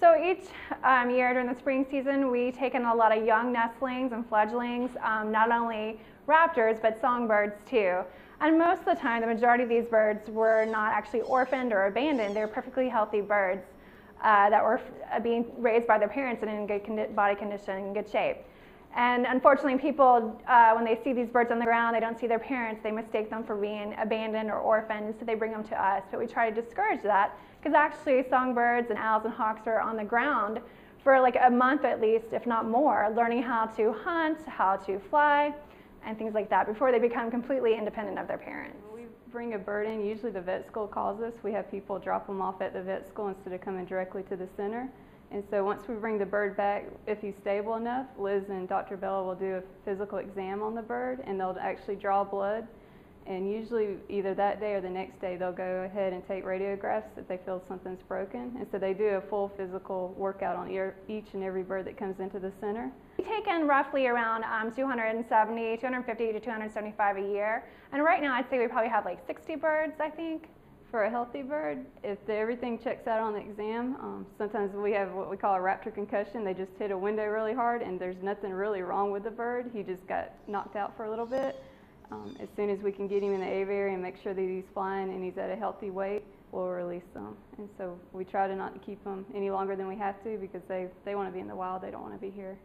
So each um, year during the spring season, we take in a lot of young nestlings and fledglings, um, not only raptors, but songbirds too. And most of the time, the majority of these birds were not actually orphaned or abandoned. They were perfectly healthy birds uh, that were uh, being raised by their parents and in good condi body condition and good shape. And unfortunately, people, uh, when they see these birds on the ground, they don't see their parents, they mistake them for being abandoned or orphaned, so they bring them to us. But we try to discourage that because actually songbirds and owls and hawks are on the ground for like a month at least, if not more, learning how to hunt, how to fly, and things like that before they become completely independent of their parents. We bring a bird in, usually the vet school calls us. We have people drop them off at the vet school instead of coming directly to the center. And so once we bring the bird back, if he's stable enough, Liz and Dr. Bella will do a physical exam on the bird and they'll actually draw blood. And usually either that day or the next day, they'll go ahead and take radiographs if they feel something's broken. And so they do a full physical workout on each and every bird that comes into the center. We take in roughly around um, 270, 250 to 275 a year. And right now I'd say we probably have like 60 birds, I think for a healthy bird, if everything checks out on the exam, um, sometimes we have what we call a raptor concussion. They just hit a window really hard and there's nothing really wrong with the bird. He just got knocked out for a little bit. Um, as soon as we can get him in the aviary and make sure that he's flying and he's at a healthy weight, we'll release them. And so we try to not keep them any longer than we have to because they, they want to be in the wild. They don't want to be here.